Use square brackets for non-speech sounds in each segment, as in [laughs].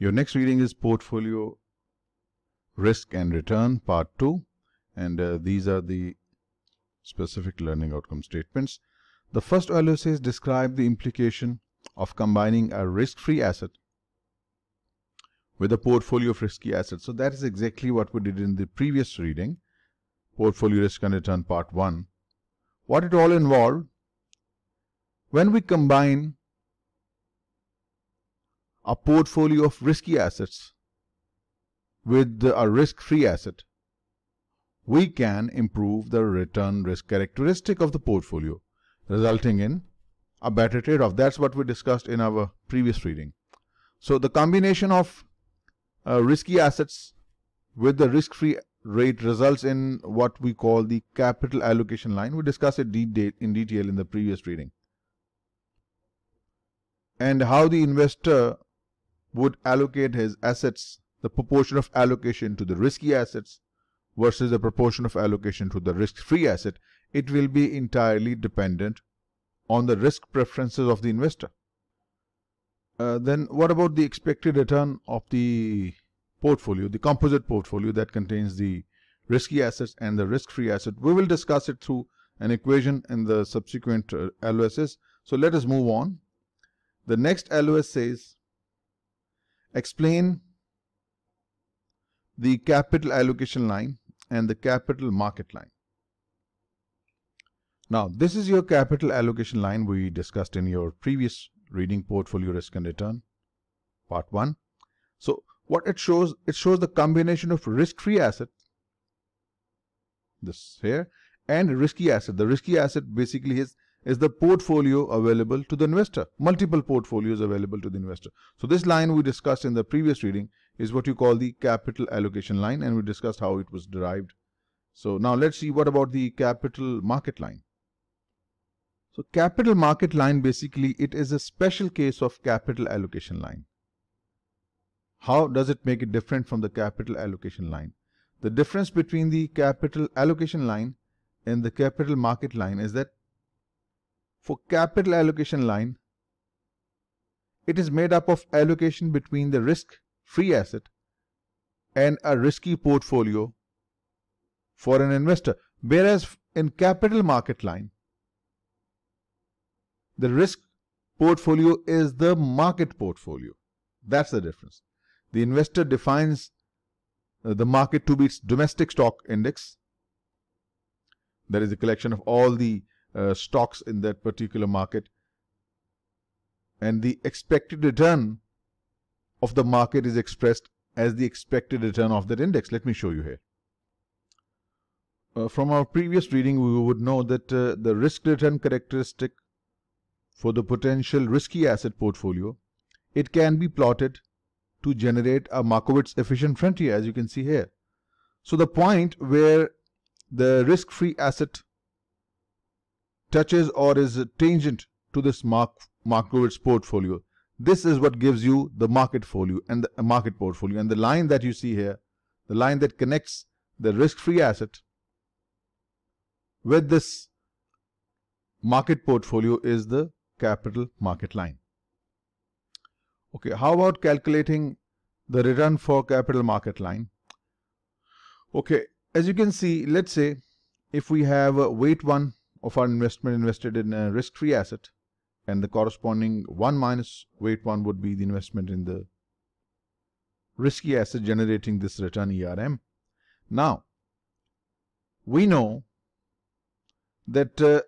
Your next reading is Portfolio Risk and Return Part 2 and uh, these are the specific learning outcome statements. The first says describe the implication of combining a risk-free asset with a portfolio of risky assets. So that is exactly what we did in the previous reading, Portfolio Risk and Return Part 1. What it all involved, when we combine a portfolio of risky assets with a risk-free asset, we can improve the return risk characteristic of the portfolio, resulting in a better trade-off. That's what we discussed in our previous reading. So the combination of uh, risky assets with the risk-free rate results in what we call the capital allocation line. We discussed it in detail in the previous reading. And how the investor would allocate his assets, the proportion of allocation to the risky assets versus the proportion of allocation to the risk-free asset, it will be entirely dependent on the risk preferences of the investor. Uh, then what about the expected return of the portfolio, the composite portfolio that contains the risky assets and the risk-free asset? We will discuss it through an equation in the subsequent uh, LOSs. So let us move on. The next LOS says explain the capital allocation line and the capital market line. Now, this is your capital allocation line we discussed in your previous reading portfolio risk and return, part 1. So, what it shows, it shows the combination of risk-free asset, this here, and risky asset. The risky asset basically is is the portfolio available to the investor, multiple portfolios available to the investor. So this line we discussed in the previous reading is what you call the capital allocation line and we discussed how it was derived. So now let's see what about the capital market line. So capital market line basically it is a special case of capital allocation line. How does it make it different from the capital allocation line? The difference between the capital allocation line and the capital market line is that for capital allocation line, it is made up of allocation between the risk-free asset and a risky portfolio for an investor. Whereas in capital market line, the risk portfolio is the market portfolio. That's the difference. The investor defines uh, the market to be its domestic stock index. That is a collection of all the uh, stocks in that particular market and the expected return of the market is expressed as the expected return of that index. Let me show you here. Uh, from our previous reading, we would know that uh, the risk return characteristic for the potential risky asset portfolio, it can be plotted to generate a Markowitz efficient frontier as you can see here. So the point where the risk-free asset touches or is tangent to this Mark, Markowitz portfolio. This is what gives you the market portfolio and the uh, market portfolio. And the line that you see here, the line that connects the risk-free asset with this market portfolio is the capital market line. Okay, how about calculating the return for capital market line? Okay, as you can see, let's say if we have a weight 1 of our investment invested in a risk-free asset and the corresponding 1 minus weight 1 would be the investment in the risky asset generating this return ERM. Now, we know that uh,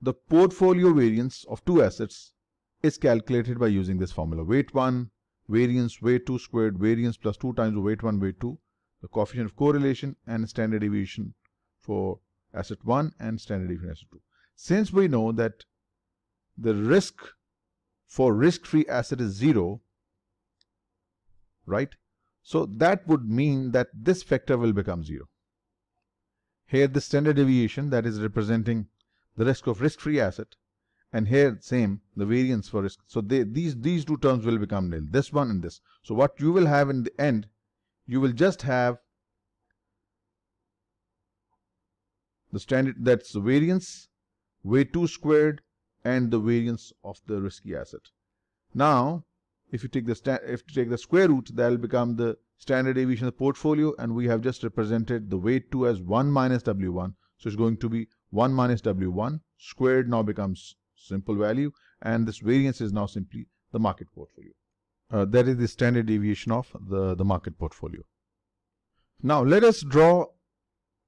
the portfolio variance of two assets is calculated by using this formula. Weight 1, variance, weight 2 squared, variance plus 2 times weight 1, weight 2, the coefficient of correlation and standard deviation for asset 1 and standard deviation asset 2. Since we know that the risk for risk-free asset is 0, right? So that would mean that this factor will become 0. Here the standard deviation that is representing the risk of risk-free asset and here same the variance for risk. So they, these, these two terms will become nil, this one and this. So what you will have in the end, you will just have the standard that's the variance weight 2 squared and the variance of the risky asset now if you take the if you take the square root, that will become the standard deviation of the portfolio, and we have just represented the weight 2 as 1 minus W1. So it's going to be 1 minus W1 squared now becomes simple value, and this variance is now simply the market portfolio. Uh, that is the standard deviation of the, the market portfolio. Now let us draw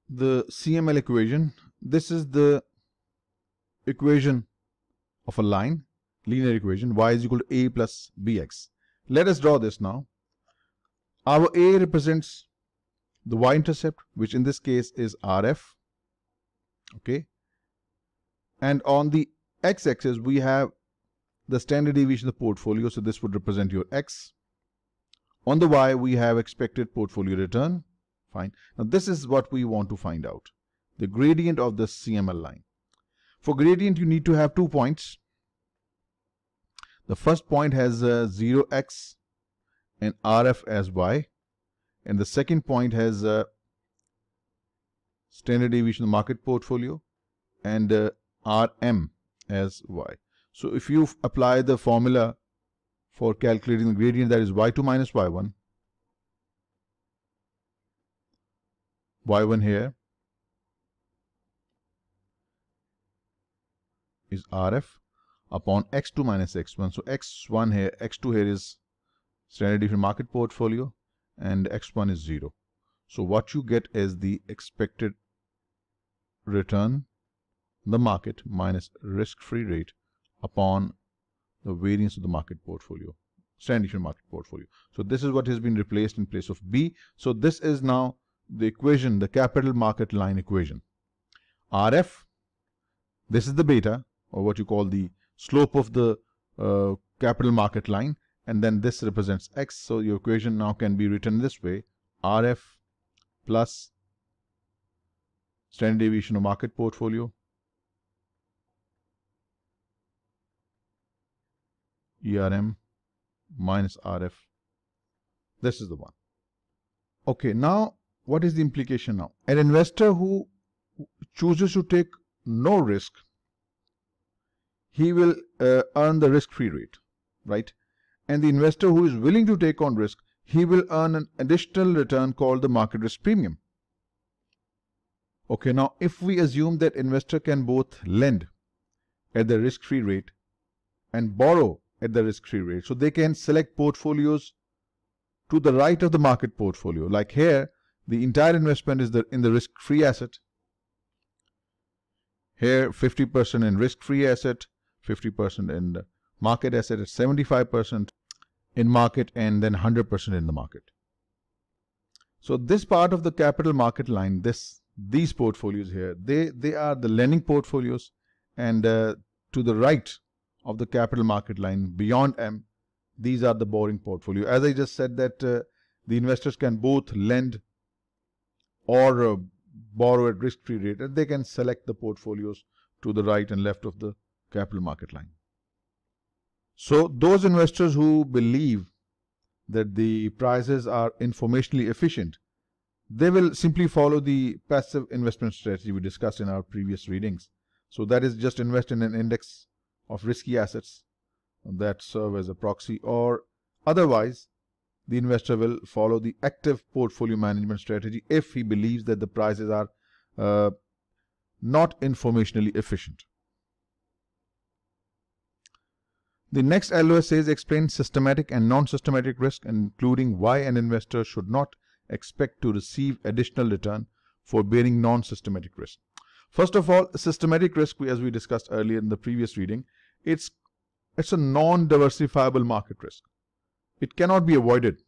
the CML equation. This is the equation of a line, linear equation, y is equal to a plus bx. Let us draw this now. Our a represents the y-intercept, which in this case is RF. Okay. And on the x-axis, we have the standard deviation of the portfolio. So this would represent your x. On the y, we have expected portfolio return. Fine. Now this is what we want to find out. The gradient of the CML line. For gradient, you need to have two points. The first point has uh, 0x and RF as y. And the second point has uh, standard deviation market portfolio and uh, RM as y. So if you apply the formula for calculating the gradient that is y2 minus y1 y1 here is RF upon x2 minus x1. So x1 here, x2 here is standard deviation market portfolio and x1 is 0. So what you get is the expected return the market minus risk-free rate upon the variance of the market portfolio, standard deviation market portfolio. So this is what has been replaced in place of B. So this is now the equation, the capital market line equation. RF, this is the beta or what you call the slope of the uh, capital market line and then this represents x. So your equation now can be written this way RF plus standard deviation of market portfolio ERM minus RF. This is the one. Okay, now what is the implication now? An investor who chooses to take no risk, he will uh, earn the risk-free rate, right? And the investor who is willing to take on risk, he will earn an additional return called the market risk premium. Okay, now if we assume that investor can both lend at the risk-free rate and borrow at the risk-free rate, so they can select portfolios to the right of the market portfolio. Like here, the entire investment is the, in the risk-free asset. Here, 50% in risk-free asset, 50% in the market asset, 75% in market, and then 100% in the market. So this part of the capital market line, this these portfolios here, they they are the lending portfolios, and uh, to the right of the capital market line beyond M, these are the borrowing portfolio. As I just said that uh, the investors can both lend or uh, borrow at risk-free rate and they can select the portfolios to the right and left of the capital market line. So those investors who believe that the prices are informationally efficient, they will simply follow the passive investment strategy we discussed in our previous readings. So that is just invest in an index of risky assets that serve as a proxy or otherwise the investor will follow the active portfolio management strategy if he believes that the prices are uh, not informationally efficient. The next LOS says explain systematic and non-systematic risk including why an investor should not expect to receive additional return for bearing non-systematic risk. First of all, systematic risk, as we discussed earlier in the previous reading, it's it's a non-diversifiable market risk. It cannot be avoided.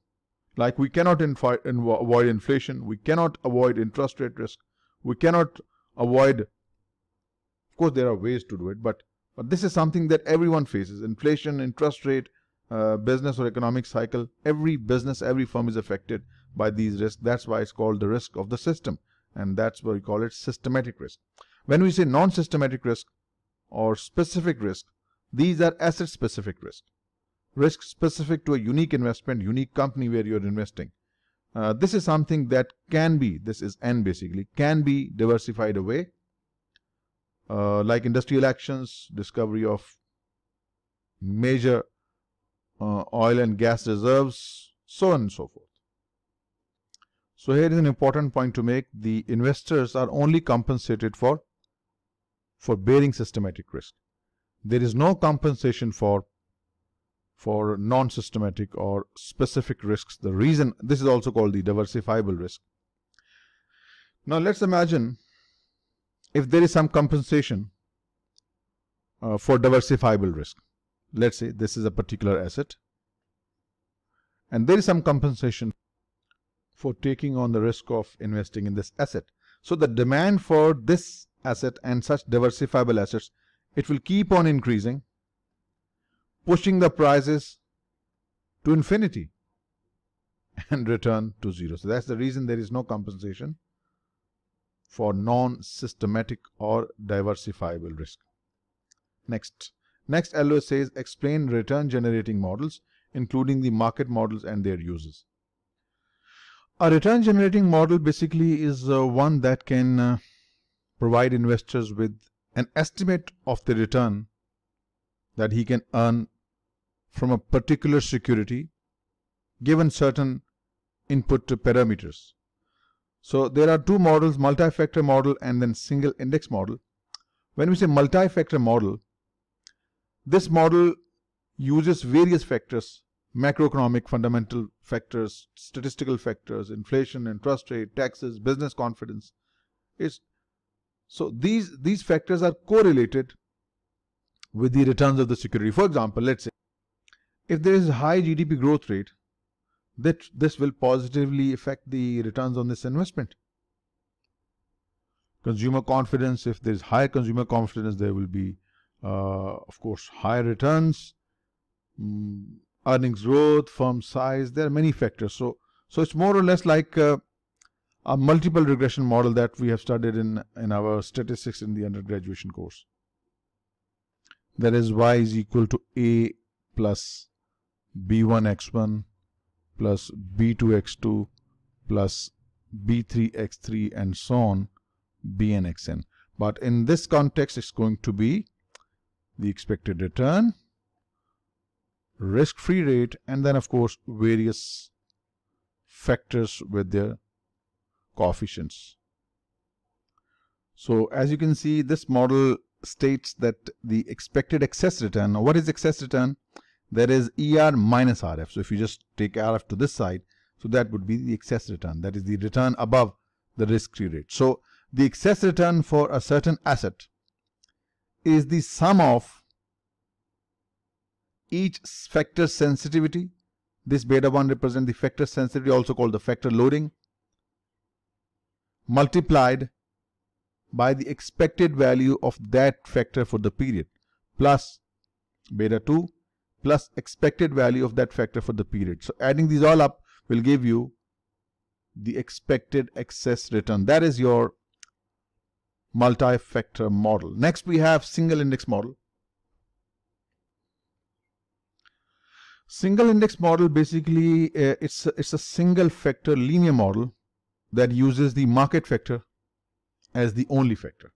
Like we cannot avoid inflation, we cannot avoid interest rate risk, we cannot avoid, of course there are ways to do it, but, but this is something that everyone faces. Inflation, interest rate, uh, business or economic cycle, every business, every firm is affected by these risks. That's why it's called the risk of the system. And that's why we call it systematic risk. When we say non-systematic risk or specific risk, these are asset specific risk risk specific to a unique investment, unique company where you're investing. Uh, this is something that can be, this is N basically, can be diversified away, uh, like industrial actions, discovery of major uh, oil and gas reserves, so on and so forth. So here is an important point to make. The investors are only compensated for, for bearing systematic risk. There is no compensation for, for non-systematic or specific risks. The reason, this is also called the diversifiable risk. Now let's imagine if there is some compensation uh, for diversifiable risk. Let's say this is a particular asset and there is some compensation for taking on the risk of investing in this asset. So the demand for this asset and such diversifiable assets, it will keep on increasing, pushing the prices to infinity [laughs] and return to zero. So that's the reason there is no compensation for non-systematic or diversifiable risk. Next. Next LOS says explain return generating models including the market models and their uses. A return generating model basically is uh, one that can uh, provide investors with an estimate of the return that he can earn from a particular security given certain input parameters. So there are two models, multi-factor model and then single index model. When we say multi-factor model, this model uses various factors macroeconomic fundamental factors, statistical factors, inflation, interest rate, taxes, business confidence. It's, so these, these factors are correlated with the returns of the security. For example, let's say if there is high GDP growth rate, that this will positively affect the returns on this investment. Consumer confidence, if there is high consumer confidence, there will be, uh, of course, higher returns. Mm, earnings growth, firm size. There are many factors. So, so it's more or less like uh, a multiple regression model that we have studied in, in our statistics in the undergraduation course. That is y is equal to a plus b1x1 plus b2x2 plus b3x3 and so on bnxn. But in this context, it's going to be the expected return risk-free rate and then of course various factors with their coefficients. So as you can see this model states that the expected excess return, now what is excess return? There is ER minus RF. So if you just take RF to this side, so that would be the excess return. That is the return above the risk-free rate. So the excess return for a certain asset is the sum of each factor sensitivity. This beta 1 represents the factor sensitivity also called the factor loading multiplied by the expected value of that factor for the period plus beta 2 plus expected value of that factor for the period. So adding these all up will give you the expected excess return. That is your multi-factor model. Next we have single index model. Single index model basically uh, it's a, it's a single factor linear model that uses the market factor as the only factor.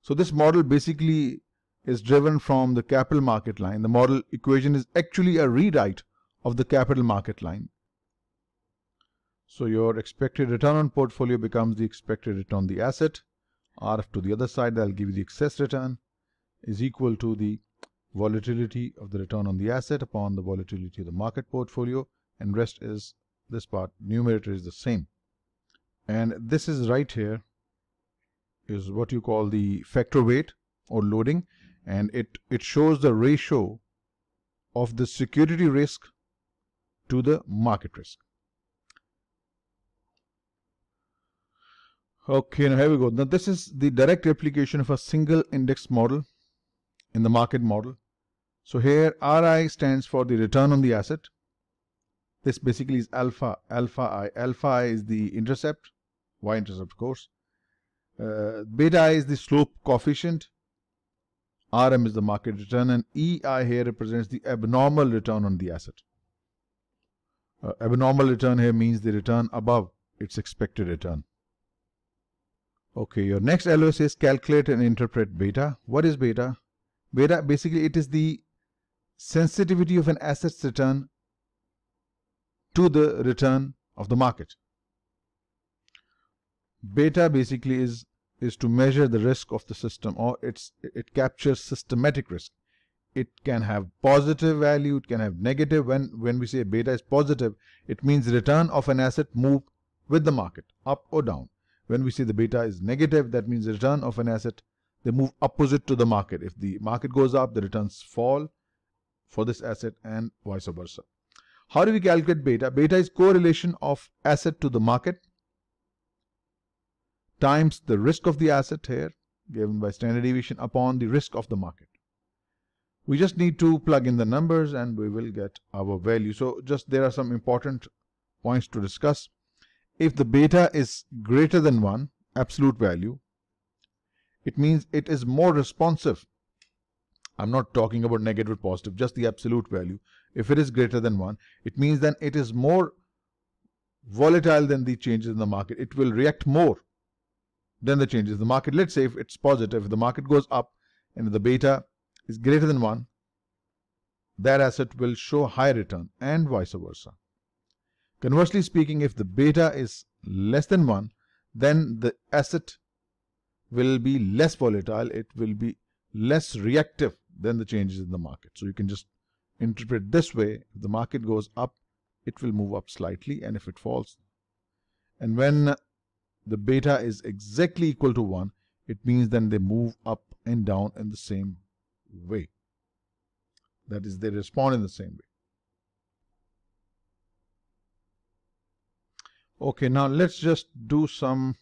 So this model basically is driven from the capital market line. The model equation is actually a rewrite of the capital market line. So your expected return on portfolio becomes the expected return on the asset. RF to the other side, that'll give you the excess return is equal to the volatility of the return on the asset upon the volatility of the market portfolio and rest is this part numerator is the same and this is right here is what you call the factor weight or loading and it it shows the ratio of the security risk to the market risk okay now here we go now this is the direct replication of a single index model in the market model so here RI stands for the return on the asset. This basically is alpha, alpha I. Alpha I is the intercept, y-intercept of course. Uh, beta I is the slope coefficient. RM is the market return and EI here represents the abnormal return on the asset. Uh, abnormal return here means the return above its expected return. Okay, your next LOS is calculate and interpret beta. What is beta? Beta basically it is the sensitivity of an asset's return to the return of the market. Beta basically is is to measure the risk of the system or it's it captures systematic risk. It can have positive value, it can have negative. When when we say beta is positive, it means return of an asset move with the market, up or down. When we say the beta is negative, that means return of an asset, they move opposite to the market. If the market goes up, the returns fall for this asset and vice versa. How do we calculate beta? Beta is correlation of asset to the market times the risk of the asset here given by standard deviation upon the risk of the market. We just need to plug in the numbers and we will get our value. So just there are some important points to discuss. If the beta is greater than 1, absolute value, it means it is more responsive. I'm not talking about negative or positive, just the absolute value. If it is greater than 1, it means then it is more volatile than the changes in the market. It will react more than the changes in the market. Let's say if it's positive, if the market goes up and the beta is greater than 1, that asset will show high return and vice versa. Conversely speaking, if the beta is less than 1, then the asset will be less volatile, it will be less reactive than the changes in the market. So you can just interpret this way, if the market goes up, it will move up slightly and if it falls, and when the beta is exactly equal to 1, it means then they move up and down in the same way. That is, they respond in the same way. Okay, now let's just do some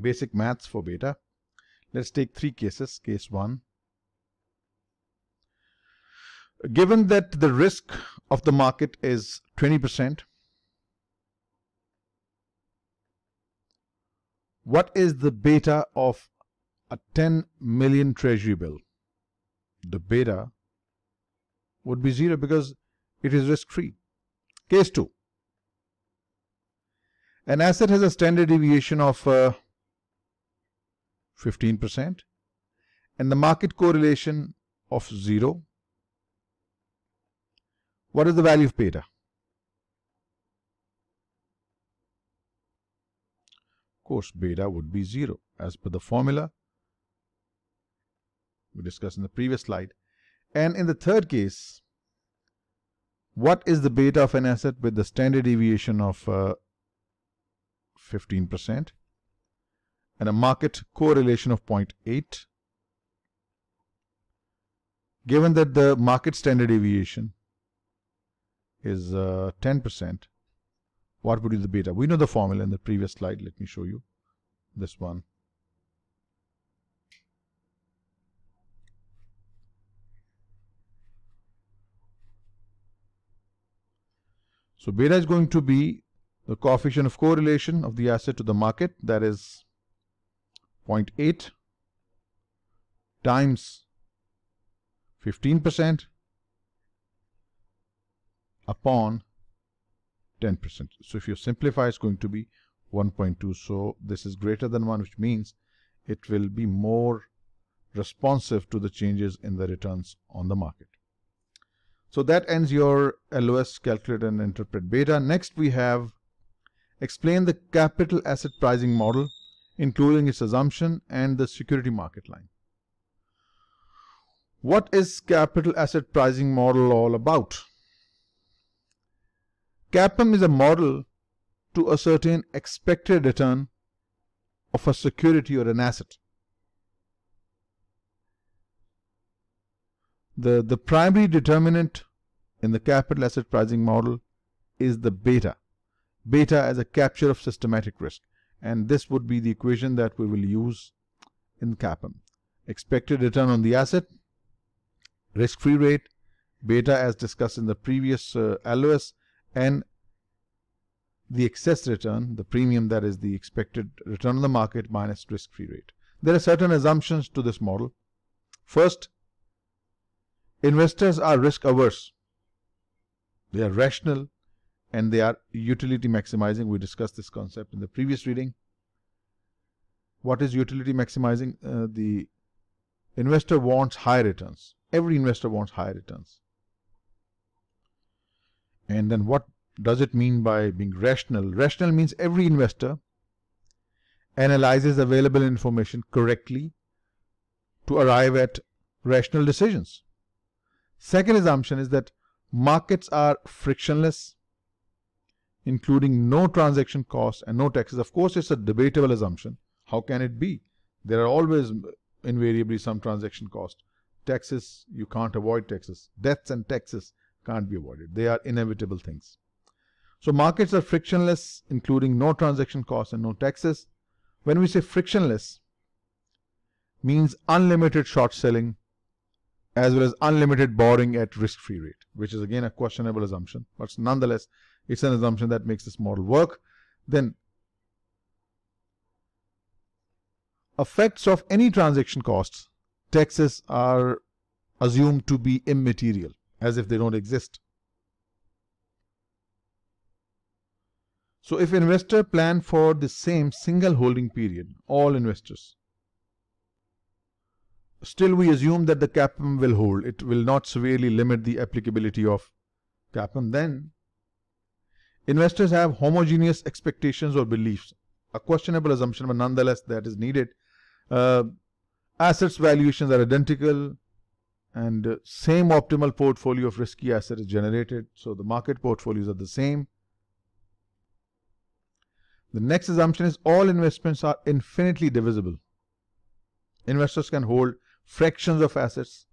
basic maths for beta. Let's take three cases. Case 1. Given that the risk of the market is 20%, what is the beta of a 10 million treasury bill? The beta would be zero because it is risk free. Case 2. An asset has a standard deviation of uh, 15% and the market correlation of 0. What is the value of beta? Course, beta would be 0 as per the formula we discussed in the previous slide. And in the third case, what is the beta of an asset with the standard deviation of uh, 15% and a market correlation of 0.8 given that the market standard deviation is 10% uh, what would be the beta? We know the formula in the previous slide. Let me show you this one. So beta is going to be the coefficient of correlation of the asset to the market. That is 0.8 times 15% upon 10%. So if you simplify, it's going to be 1.2. So this is greater than 1, which means it will be more responsive to the changes in the returns on the market. So that ends your LOS calculate and interpret beta. Next we have explain the capital asset pricing model including its assumption and the security market line. What is capital asset pricing model all about? CAPM is a model to ascertain expected return of a security or an asset. The, the primary determinant in the capital asset pricing model is the beta. Beta as a capture of systematic risk and this would be the equation that we will use in CAPM. Expected return on the asset, risk-free rate, beta as discussed in the previous uh, LOS, and the excess return, the premium that is the expected return on the market minus risk-free rate. There are certain assumptions to this model. First, investors are risk averse. They are rational and they are utility maximizing. We discussed this concept in the previous reading. What is utility maximizing? Uh, the investor wants high returns. Every investor wants high returns. And then what does it mean by being rational? Rational means every investor analyzes available information correctly to arrive at rational decisions. Second assumption is that markets are frictionless, including no transaction costs and no taxes. Of course, it's a debatable assumption. How can it be? There are always invariably some transaction cost. Taxes, you can't avoid taxes. Deaths and taxes can't be avoided. They are inevitable things. So markets are frictionless, including no transaction costs and no taxes. When we say frictionless, means unlimited short selling as well as unlimited borrowing at risk-free rate, which is again a questionable assumption, but nonetheless, it's an assumption that makes this model work. Then effects of any transaction costs, taxes are assumed to be immaterial, as if they don't exist. So if investor plan for the same single holding period, all investors, still we assume that the CAPM will hold. It will not severely limit the applicability of CAPM. Then investors have homogeneous expectations or beliefs. A questionable assumption, but nonetheless that is needed. Uh, assets valuations are identical and uh, same optimal portfolio of risky asset is generated. So the market portfolios are the same. The next assumption is all investments are infinitely divisible. Investors can hold fractions of assets.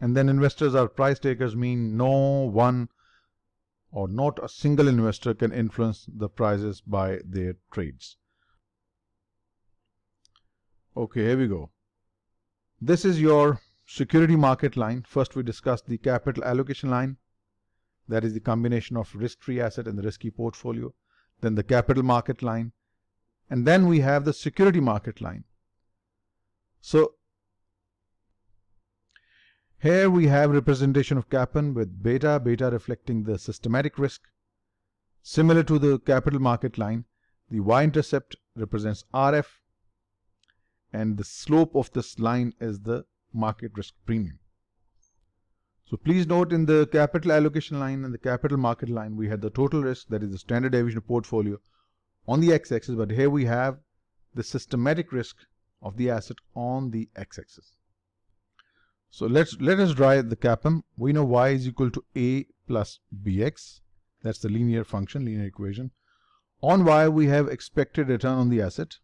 And then investors are price takers mean no one or not a single investor can influence the prices by their trades. Okay, here we go. This is your security market line. First we discussed the capital allocation line. That is the combination of risk-free asset and the risky portfolio then the capital market line, and then we have the security market line. So here we have representation of CAPM with beta, beta reflecting the systematic risk. Similar to the capital market line, the y-intercept represents RF and the slope of this line is the market risk premium. So please note in the capital allocation line and the capital market line, we had the total risk, that is the standard deviation of portfolio on the x-axis, but here we have the systematic risk of the asset on the x-axis. So let's let us draw the CAPM. We know y is equal to a plus bx. That's the linear function, linear equation. On y, we have expected return on the asset.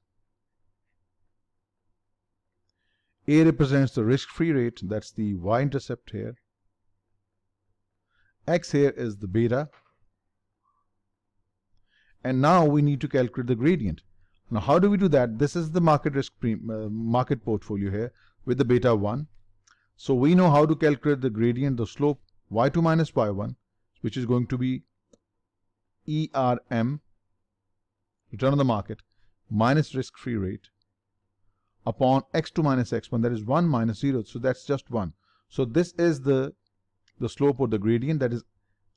A represents the risk-free rate. That's the y-intercept here. X here is the beta. And now we need to calculate the gradient. Now how do we do that? This is the market risk uh, market portfolio here with the beta 1 so we know how to calculate the gradient the slope y2 minus y1 which is going to be ERM return on the market minus risk free rate upon x2 minus x1 that is 1 minus 0 so that's just 1 so this is the the slope or the gradient that is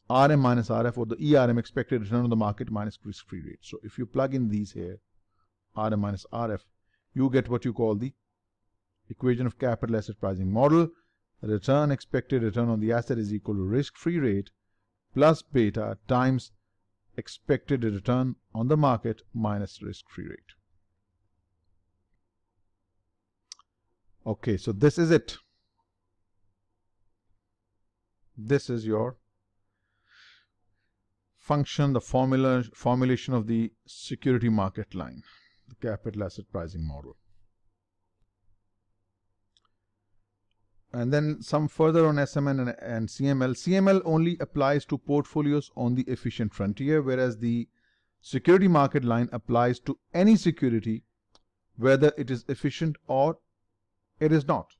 RM minus RF or the ERM expected return on the market minus risk-free rate. So if you plug in these here, RM minus RF, you get what you call the equation of capital asset pricing model. Return expected return on the asset is equal to risk-free rate plus beta times expected return on the market minus risk-free rate. Okay, so this is it. This is your function, the formula formulation of the security market line, the capital asset pricing model. And then some further on SML and, and CML. CML only applies to portfolios on the efficient frontier, whereas the security market line applies to any security, whether it is efficient or it is not.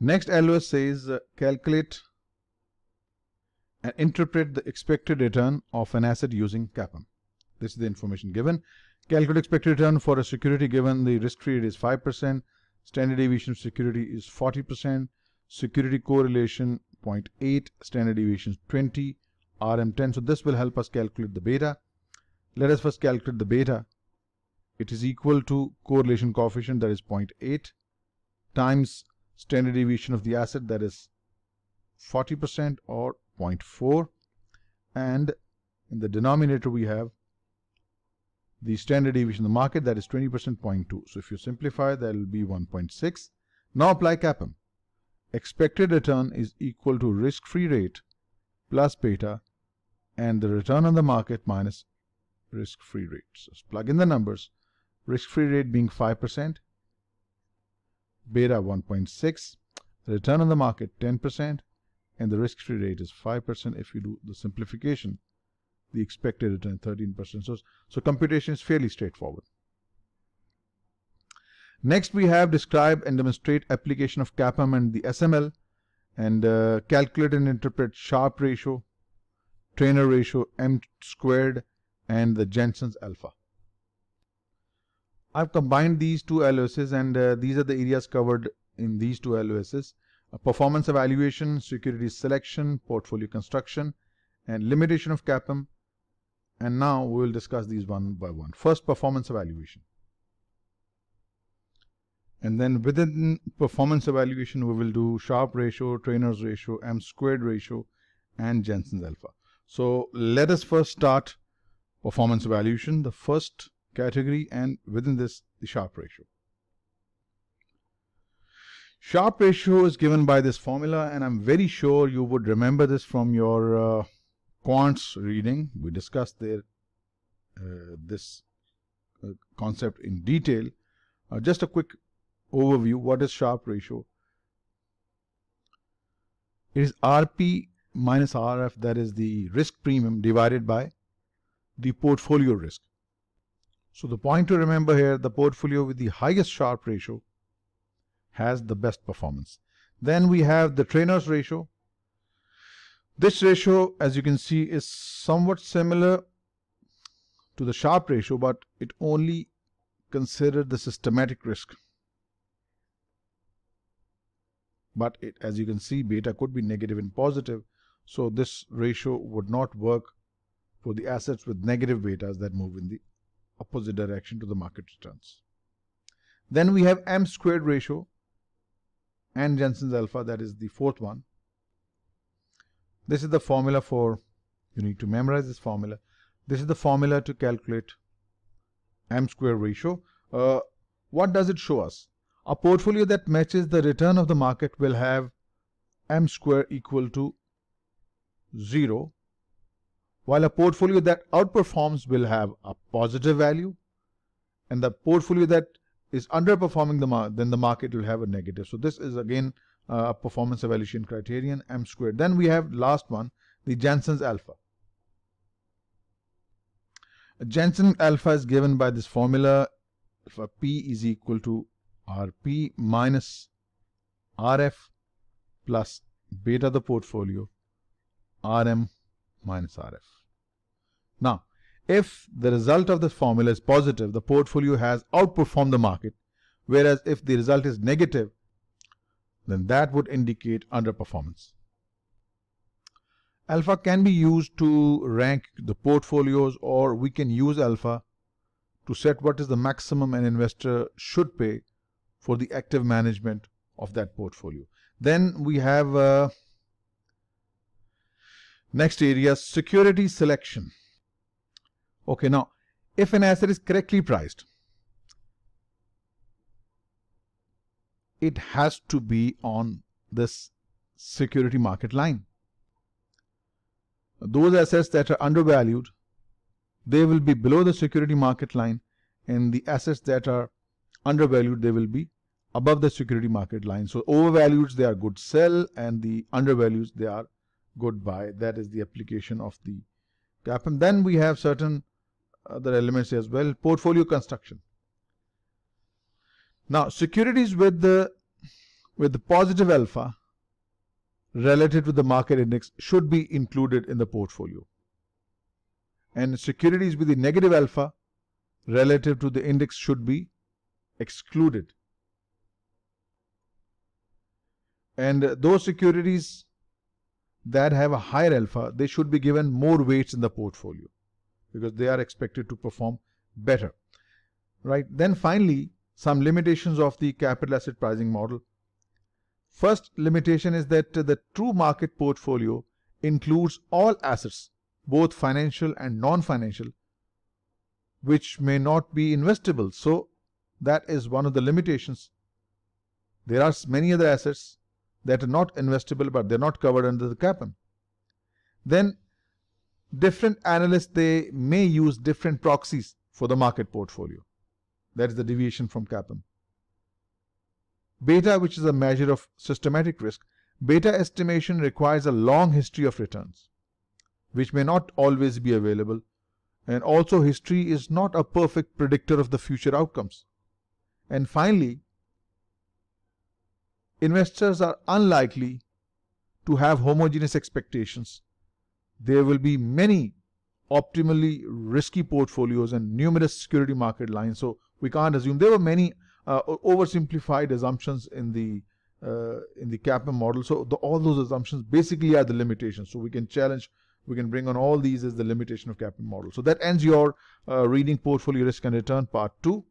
Next LOS says uh, calculate and interpret the expected return of an asset using CAPM. This is the information given. Calculate expected return for a security given the risk-free rate is 5%, standard deviation of security is 40%, security correlation 0.8, standard deviation 20, RM 10. So this will help us calculate the beta. Let us first calculate the beta. It is equal to correlation coefficient that is 0.8 times standard deviation of the asset that is 40% or 0.4 and in the denominator we have the standard deviation of the market that is 20% 0.2 so if you simplify that will be 1.6 now apply CAPM expected return is equal to risk-free rate plus beta and the return on the market minus risk-free rate. So plug in the numbers. Risk-free rate being 5%, beta 1.6, return on the market 10%, and the risk-free rate is 5% if you do the simplification. The expected return 13%. So, so computation is fairly straightforward. Next we have describe and demonstrate application of CAPM and the SML and uh, calculate and interpret Sharpe ratio, Treynor ratio, M squared and the Jensen's alpha. I've combined these two LOSs and uh, these are the areas covered in these two LOSs. Uh, performance evaluation, security selection, portfolio construction and limitation of CAPM and now we will discuss these one by one. First performance evaluation. And then within performance evaluation, we will do Sharpe ratio, Treynor's ratio, M squared ratio, and Jensen's alpha. So let us first start performance evaluation, the first category, and within this, the Sharpe ratio. Sharpe ratio is given by this formula, and I'm very sure you would remember this from your uh, quants reading. We discussed there uh, this uh, concept in detail. Uh, just a quick overview, what is Sharpe ratio? It is RP minus RF, that is the risk premium divided by the portfolio risk. So the point to remember here, the portfolio with the highest Sharpe ratio has the best performance. Then we have the Treynor's ratio. This ratio, as you can see, is somewhat similar to the Sharpe ratio, but it only considered the systematic risk but it, as you can see beta could be negative and positive so this ratio would not work for the assets with negative betas that move in the opposite direction to the market returns. Then we have M squared ratio and Jensen's alpha that is the fourth one. This is the formula for you need to memorize this formula. This is the formula to calculate M squared ratio. Uh, what does it show us? A portfolio that matches the return of the market will have m square equal to 0 while a portfolio that outperforms will have a positive value and the portfolio that is underperforming the then the market will have a negative. So this is again a performance evaluation criterion m squared. Then we have last one the Jensen's alpha. Jensen alpha is given by this formula if p is equal to Rp minus Rf plus beta the portfolio Rm minus Rf. Now, if the result of this formula is positive, the portfolio has outperformed the market, whereas if the result is negative, then that would indicate underperformance. Alpha can be used to rank the portfolios or we can use alpha to set what is the maximum an investor should pay for the active management of that portfolio. Then we have uh, next area security selection. Okay, now if an asset is correctly priced, it has to be on this security market line. Those assets that are undervalued, they will be below the security market line and the assets that are undervalued they will be above the security market line. So overvalued they are good sell and the undervalued they are good buy. That is the application of the CAPM then we have certain other elements as well portfolio construction. Now securities with the with the positive alpha relative to the market index should be included in the portfolio. And securities with the negative alpha relative to the index should be excluded. And those securities that have a higher alpha, they should be given more weights in the portfolio because they are expected to perform better. Right. Then finally, some limitations of the capital asset pricing model. First limitation is that the true market portfolio includes all assets, both financial and non-financial, which may not be investable. So that is one of the limitations. There are many other assets that are not investable but they're not covered under the CAPM. Then different analysts they may use different proxies for the market portfolio. That is the deviation from CAPM. Beta, which is a measure of systematic risk, beta estimation requires a long history of returns, which may not always be available. And also history is not a perfect predictor of the future outcomes. And finally, investors are unlikely to have homogeneous expectations. There will be many optimally risky portfolios and numerous security market lines. So we can't assume there were many uh, oversimplified assumptions in the uh, in the CAPM model. So the, all those assumptions basically are the limitations. So we can challenge, we can bring on all these as the limitation of CAPM model. So that ends your uh, reading portfolio risk and return part two.